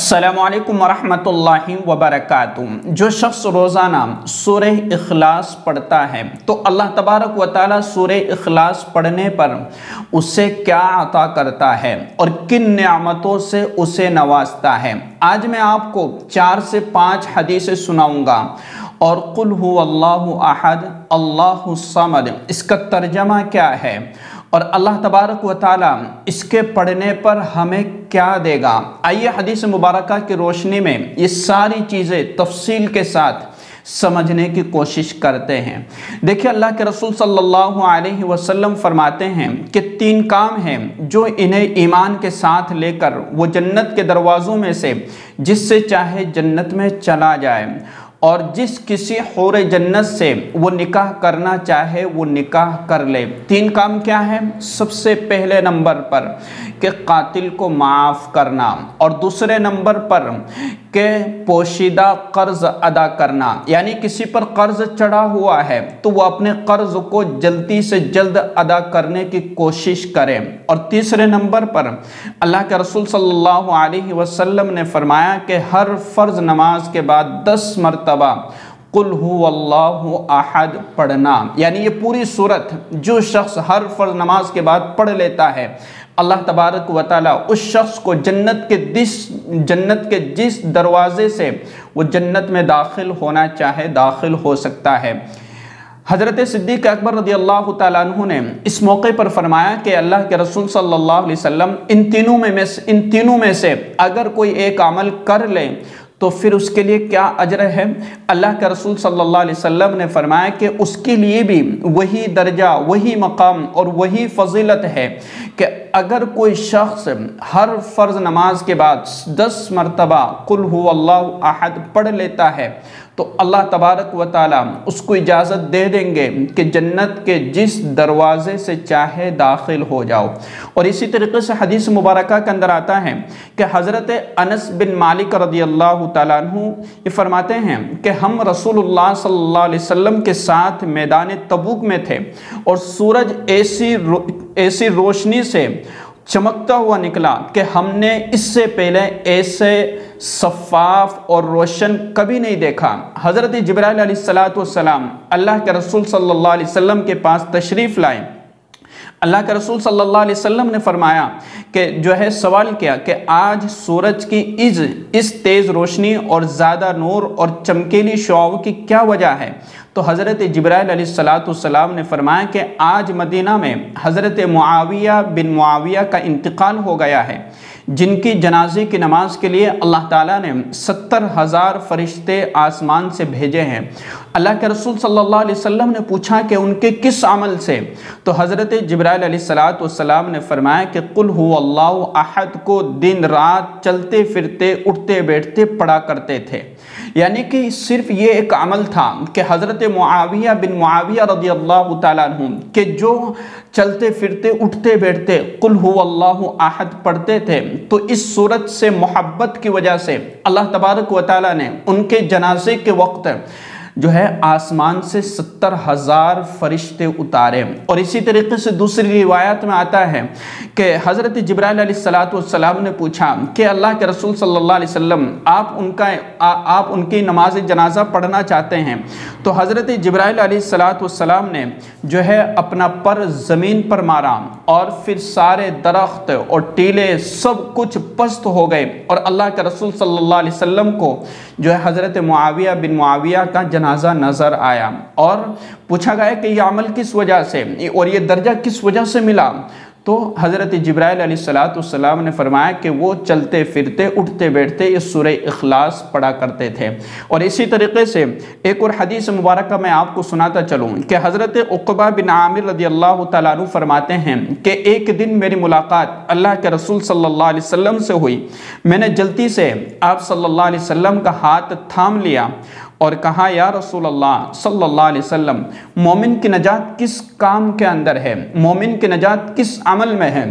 असलकम वरहमतुल्लाहि वबरकातुह जो शख्स रोज़ाना सूर इखलास पढ़ता है तो अल्लाह तबारक व ताली सूर इखलास पढ़ने पर उसे क्या अता करता है और किन नियामतों से उसे नवाजता है? आज मैं आपको चार से पाँच हदीसें सुनाऊँगा और कुल अल्लाह अहद, अल्लाह समद। इसका तर्जमा क्या है? और अल्लाह तबारक व ताली इसके पढ़ने पर हमें क्या देगा? आइए हदीस मुबारक की रोशनी में ये सारी चीज़ें तफसील के साथ समझने की कोशिश करते हैं। देखिए, अल्लाह के रसूल सल्लल्लाहु अलैहि वसल्लम फरमाते हैं कि तीन काम हैं जो इन्हें ईमान के साथ लेकर वो जन्नत के दरवाज़ों में से जिससे चाहे जन्नत में चला जाए। और जिस किसी हौर जन्नत से वो निकाह करना चाहे, वो निकाह कर ले। तीन काम क्या है? सबसे पहले नंबर पर कि कातिल को माफ़ करना और दूसरे नंबर पर के पोशीदा कर्ज अदा करना। यानी किसी पर कर्ज चढ़ा हुआ है तो वो अपने कर्ज को जल्दी से जल्द अदा करने की कोशिश करें। और तीसरे नंबर पर अल्लाह के रसूल सल्लल्लाहु अलैहि वसल्लम ने फरमाया कि हर फ़र्ज़ नमाज़ के बाद दस मरतबा कुल अहद पढ़ना। यानी ये पूरी सूरत जो शख्स हर फ़र्ज़ नमाज़ के बाद पढ़ लेता है, अल्लाह तबारक व ताली उस शख्स को जन्नत के दिस, जन्नत के जिस दरवाज़े से वो जन्नत में दाखिल होना चाहे, दाखिल हो सकता है। हज़रत सिद्दीक अकबर रदी अल्लाह तु ने इस मौके पर फरमाया कि अल्लाह के रसूल सल्लल्लाहु अलैहि वसल्लम इन तीनों में इन तीनों में से अगर कोई एक अमल कर ले तो फिर उसके लिए क्या अजर है? अल्लाह के रसूल सल्लल्लाहु अलैहि वसल्लम ने फरमाया कि उसके लिए भी वही दर्जा, वही मकाम और वही फजीलत है कि अगर कोई शख्स हर फ़र्ज़ नमाज़ के बाद दस मरतबा, कुल अल्लाह अहद पढ़ लेता है तो अल्लाह तबारक व ताली उसको इजाज़त दे देंगे कि जन्नत के जिस दरवाज़े से चाहे दाखिल हो जाओ। और इसी तरीके से हदीस मुबारक के अंदर आता है कि हज़रत अनस बिन मालिक रदी अल्लाह तु ये फरमाते हैं कि हम रसूलुल्लाह सल्लल्लाहु के साथ मैदान तबूक में थे और सूरज ऐसी रो, ऐसी रोशनी से चमकता हुआ निकला कि हमने इससे पहले ऐसे शफाफ और रोशन कभी नहीं देखा। हज़रत जबराल अल्लाह के रसूल सल्लल्लाहु अलैहि के पास तशरीफ़ लाए। अल्लाह के रसूल सल्लल्लाहु अलैहि वसल्लम ने फरमाया कि जो है सवाल किया कि आज सूरज की इज़, इस तेज़ रोशनी और ज़्यादा नूर और चमकीली शुआओं की क्या वजह है? तो हज़रत जब्राईल सलाम ने फरमाया कि आज मदीना में हज़रत मुआविया बिन मुआविया का इंतकाल हो गया है, जिनकी जनाजे की नमाज़ के लिए अल्लाह ताला ने सत्तर हज़ार फरिश्ते आसमान से भेजे हैं। अल्लाह के रसूल सल्लल्लाहु अलैहि वसल्लम ने पूछा कि उनके किस अमल से? तो हज़रत जब्राईल ने फरमाया कि कुल अल्लाह अहद को दिन रात चलते फिरते, उठते बैठते, पढ़ा करते थे। यानी कि सिर्फ़ ये एक अमल था कि हज़रत मुआविया बिन मुआविया रदी अल्लाह तु के जो चलते फिरते, उठते बैठते कुल अल्लाह आहद पढ़ते थे। तो इस सूरत से मोहब्बत की वजह से अल्लाह तबारक व ताली ने उनके जनाजे के वक्त जो है आसमान से सत्तर हज़ार फरिश्ते उतारे। और इसी तरीके से दूसरी रिवायत में आता है कि हज़रत जब्राईल सलाम ने पूछा कि अल्लाह के रसूल सल्लल्लाहु अलैहि वसल्लम आप उनका आ, आप उनकी नमाज़ जनाजा पढ़ना चाहते हैं? तो हज़रत जब्राईल सलाम ने जो है अपना पर ज़मीन पर मारा और फिर सारे दरख्त और टीले सब कुछ पस्त हो गए। और अल्लाह के रसूल सल्लल्लाहु को जो है हज़रत मुआविया बिन मुआविया का जनाजा नज़र आया और पूछा गया कि यह अमल किस वजह से और ये दर्जा किस वजह से मिला? तो हज़रत जब्राईल सलाम ने फरमाया कि वो चलते फिरते, उठते बैठते ये सुर अखलास पढ़ा करते थे। और इसी तरीके से एक और हदीस मुबारक मैं आपको सुनाता चलूँ कि हज़रत उकबा बिन आमिर रदी अल्लाह तु फरमाते हैं कि एक दिन मेरी मुलाकात अल्लाह के रसूल सल्लल्लाहु अलैहि वसल्लम से हुई। मैंने जल्दी से आप सल्लल्लाहु अलैहि वसल्लम का हाथ थाम लिया और कहा, या रसूल अल्लाह सल्लल्लाहु अलैहि वसल्लम, मोमिन की नजात किस काम के अंदर है? मोमिन की नजात किस अमल में है?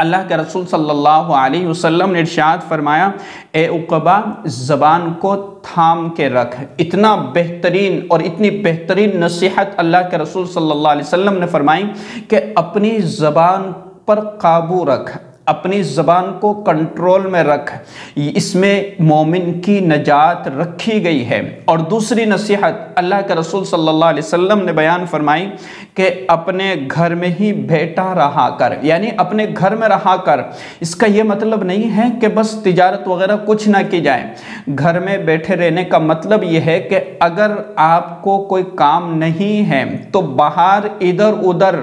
अल्लाह के रसूल सल्लल्लाहु अलैहि वसल्लम ने इरशाद फरमाया, ए उकबा, ज़बान को थाम के रख। इतना बेहतरीन और इतनी बेहतरीन नसीहत अल्लाह के रसूल सल्लल्लाहु अलैहि वसल्लम ने फरमाई कि अपनी ज़बान पर काबू रख। अपनी ज़बान को कंट्रोल में रख। इसमें मोमिन की नजात रखी गई है। और दूसरी नसीहत अल्लाह के रसूल सल्लल्लाहु अलैहि वसल्लम ने बयान फरमाई कि अपने घर में ही बैठा रहा कर। यानी अपने घर में रहा कर। इसका यह मतलब नहीं है कि बस तिजारत वगैरह कुछ ना की जाए। घर में बैठे रहने का मतलब यह है कि अगर आपको कोई काम नहीं है तो बाहर इधर उधर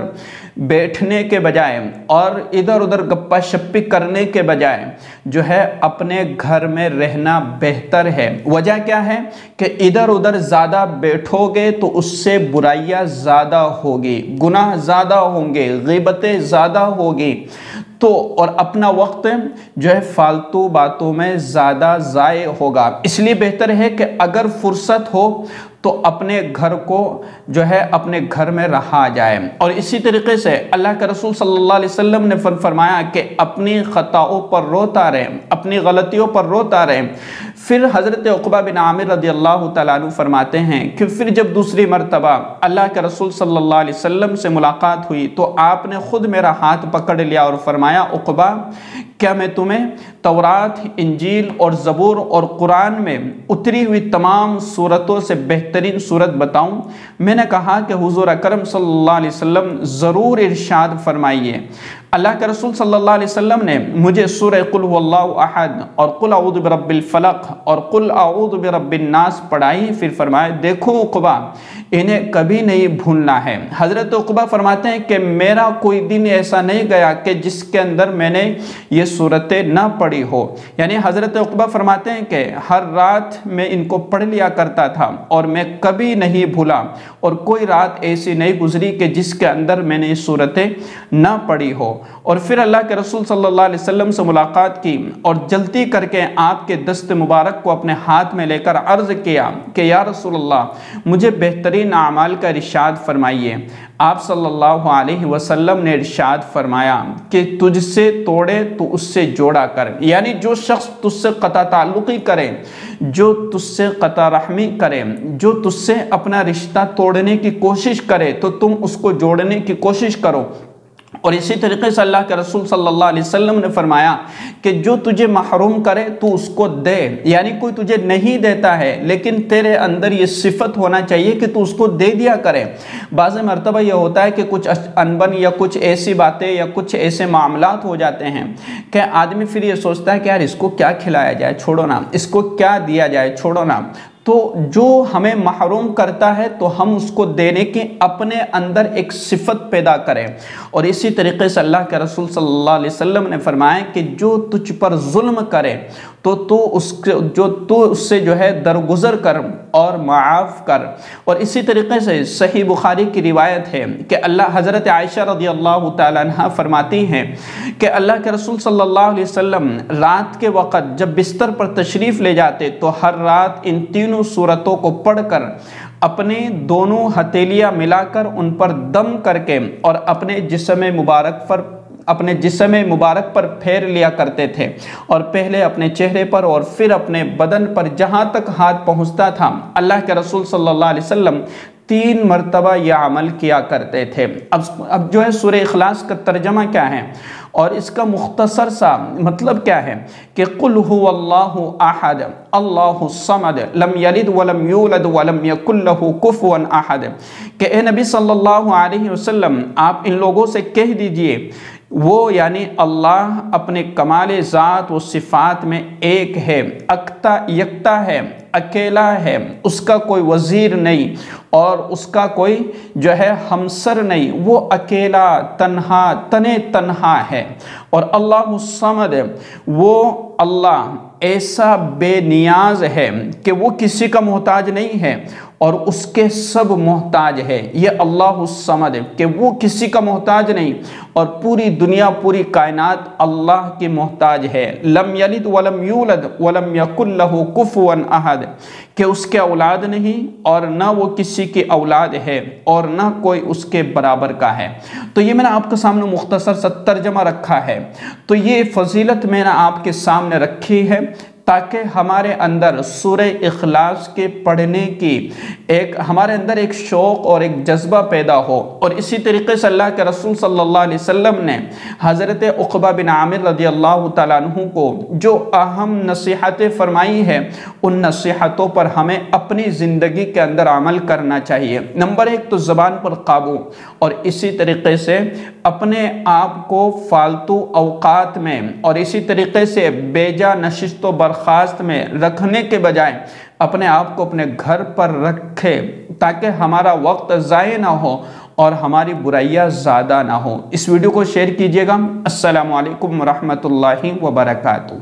बैठने के बजाय और इधर उधर गप्पा शप्पी करने के बजाय जो है अपने घर में रहना बेहतर है। वजह क्या है कि इधर उधर ज़्यादा बैठोगे तो उससे बुराइयाँ ज़्यादा होगी, गुनाह ज़्यादा होंगे, गिबतें ज़्यादा होगी। तो और अपना वक्त जो है फालतू बातों में ज़्यादा ज़ाय होगा। इसलिए बेहतर है कि अगर फुर्सत हो तो अपने घर को जो है अपने घर में रहा जाए। और इसी तरीके से अल्लाह के रसूल सल्लल्लाहु अलैहि वसल्लम ने फरमाया कि अपनी ख़ताओं पर रोता रहे, अपनी गलतियों पर रोता रहे। फिर हज़रत अकबा बिन आमिर रदी अल्लाह तु फरमाते हैं कि फिर जब दूसरी मरतबा अल्लाह के रसूल सल्लल्लाहु अलैहि वसल्लम से मुलाकात हुई तो आपने ख़ुद मेरा हाथ पकड़ लिया और फरमाया अकबा क्या मैं तुम्हें तौरात, इंजील और ज़बूर और कुरान में उतरी हुई तमाम सूरतों से बेहतरीन सूरत बताऊँ? मैंने कहा कि हुजूर अकरम सल्लल्लाहु अलैहि वसल्लम ज़रूर इरशाद फरमाइए। अल्लाह के रसूल सल्लल्लाहु अलैहि वसल्लम ने मुझे सूर कुल अहद और कुल अऊद बरबिल फ़लक और कुल अऊद बरबिन नास पढ़ाई, फिर फरमाए देखो उकबा, इन्हें कभी नहीं भूलना है। हज़रत उकबा फरमाते हैं कि मेरा कोई दिन ऐसा नहीं गया कि जिसके अंदर मैंने ये सूरतें ना पढ़ी हो। यानी हज़रत उकबा फरमाते हैं कि हर रात मैं इनको पढ़ लिया करता था और मैं कभी नहीं भूला और कोई रात ऐसी नहीं गुजरी कि जिसके अंदर मैंने ये सूरतें ना पढ़ी हो। और फिर अल्लाह के रसूल सल्लल्लाहु अलैहि वसल्लम से मुलाकात की और जल्दी करके आपके दस्त मुबारक को अपने हाथ में लेकर अर्ज़ किया कि, या रसूलल्लाह, मुझे बेहतरीन अमाल का इरशाद फरमाइए। आप सल्लल्लाहु अलैहि वसल्लम ने इरशाद फरमाया कि, तुझसे तोड़े तो उससे जोड़ा कर। यानी जो शख्स तुझसे कता ताल्लुक़ी करे, जो तुझसे कता रहमी करे, जो तुझसे अपना रिश्ता तोड़ने की कोशिश करे तो तुम उसको जोड़ने की कोशिश करो। और इसी तरीके से अल्लाह के रसूल सल्लल्लाहु अलैहि वसल्लम ने फरमाया कि जो तुझे महरूम करे, तू उसको दे। यानी कोई तुझे नहीं देता है, लेकिन तेरे अंदर ये सिफत होना चाहिए कि तू उसको दे दिया करे। बाज़ मरतबा यह होता है कि कुछ अनबन या कुछ ऐसी बातें या कुछ ऐसे मामला हो जाते हैं कि आदमी फिर ये सोचता है कि यार इसको क्या खिलाया जाए, छोड़ो ना, इसको क्या दिया जाए, छोड़ो ना। तो जो हमें महरूम करता है तो हम उसको देने के अपने अंदर एक सिफत पैदा करें। और इसी तरीके से अल्लाह के रसूल सल्लल्लाहु अलैहि वसल्लम ने फरमाया कि जो तुझ पर जुल्म करे तो तू उस जो तू उससे जो है दरगुजर कर और माफ़ कर। और इसी तरीके से सही बुखारी की रिवायत है कि अल्लाह हज़रत आयशा रदी अल्लाह तह फरमाती हैं कि अल्लाह के रसूल सल्लल्लाहु अलैहि वसल्लम रात के वक़्त जब बिस्तर पर तशरीफ़ ले जाते तो हर रात इन तीनों सूरतों को पढ़कर अपने दोनों हथेलियाँ मिलाकर उन पर दम करके और अपने जिसम मुबारक पर अपने जिसम मुबारक पर फेर लिया करते थे और पहले अपने चेहरे पर और फिर अपने बदन पर जहाँ तक हाथ पहुँचता था, अल्लाह के रसूल अलैहि वसल्लम तीन मरतबा यह अमल किया करते थे। अब अब जो है सुर अखलास का तर्जमा क्या है? और इसका मुख्तसर सा मतलब क्या है कि कुल अहद, अल्लाह समद, लम यलिद वलम यूलद वलम यकुल्लहु कुफुवन अहद। कि ए नबी सल्लल्लाहु अलैहि वसल्लम, आप इन लोगों से कह दीजिए वो यानी अल्लाह अपने कमाल ज़ात व सिफ़ात में एक है, अक्ता यकता है, अकेला है, उसका कोई वज़ीर नहीं और उसका कोई जो है हमसर नहीं, वो अकेला, तन्हा, तने तन्हा है और अल्लाह समद वो अल्लाह ऐसा बेनियाज है कि वो किसी का मोहताज नहीं है और उसके सब मोहताज है। ये अल्लाह समद कि वो किसी का मोहताज नहीं और पूरी दुनिया, पूरी कायनात अल्लाह की मोहताज है। लम यलिद वलम यूलद वलम यकुल्लहु कुफुवन अहद। कि उसके औलाद नहीं और ना वो किसी की औलाद है और ना कोई उसके बराबर का है। तो ये मैंने आपके सामने मुख्तसर सा तर्जमा रखा है। तो ये फजीलत मैंने आपके सामने रखी है ताकि हमारे अंदर सूर अखलास के पढ़ने की एक, हमारे अंदर एक शौक़ और एक जज्बा पैदा हो। और इसी तरीके से अल्लाह के रसूल सल्लल्लाहु अलैहि वसल्लम ने हज़रत उक़बा बिन आमिर रदी अल्लाह तु को जो अहम नसीहतें फरमाई है, उन नसीहतों पर हमें अपनी ज़िंदगी के अंदर अमल करना चाहिए। नंबर एक तो ज़बान पर काबू और इसी तरीके से अपने आप को फालतू अवकात में और इसी तरीके से बेजा नशिस्त बर्खास्त में रखने के बजाय अपने आप को अपने घर पर रखे ताकि हमारा वक्त ज़ाय ना हो और हमारी बुराइयाँ ज़्यादा ना हो। इस वीडियो को शेयर कीजिएगा। असलकम वरहमल रहमतुल्लाहि व बरकातहू